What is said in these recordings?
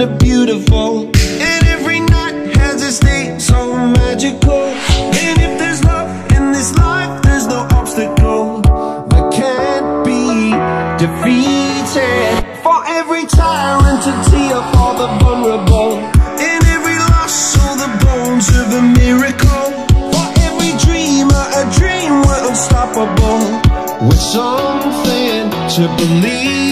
beautiful. And every night has its day so magical. And if there's love in this life, there's no obstacle that can't be defeated. For every tyrant to tear for the vulnerable. In every loss, all the bones of a miracle. For every dreamer, a dream we're unstoppable. With something to believe.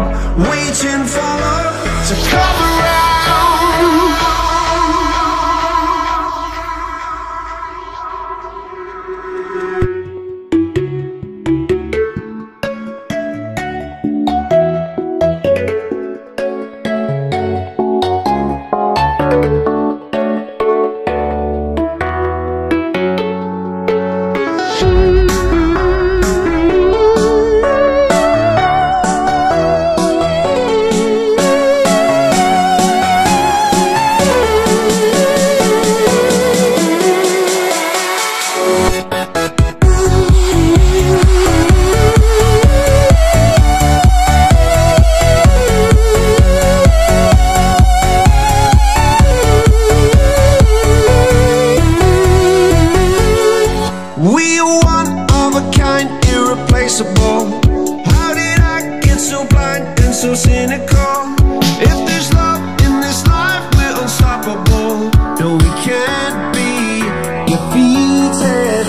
so cynical? If there's love in this life, we're unstoppable. No, we can't be defeated.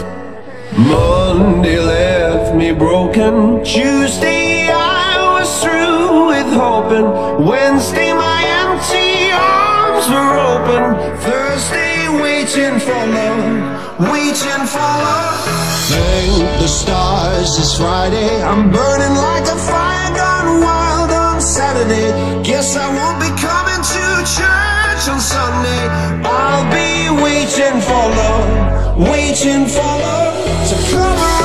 Monday left me broken. Tuesday I was through with hoping. Wednesday my empty arms were open. Thursday waiting for love, waiting for love. Thank the stars it's Friday. I'm burning like a fire gone wild Saturday. Guess I won't be coming to church on Sunday. I'll be waiting for love, waiting for love.